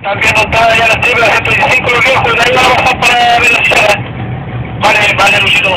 Están viendo ya las triplas 125 los viejos, de ahí vamos a pasar para Venezuela. Vale, vale, Luchito.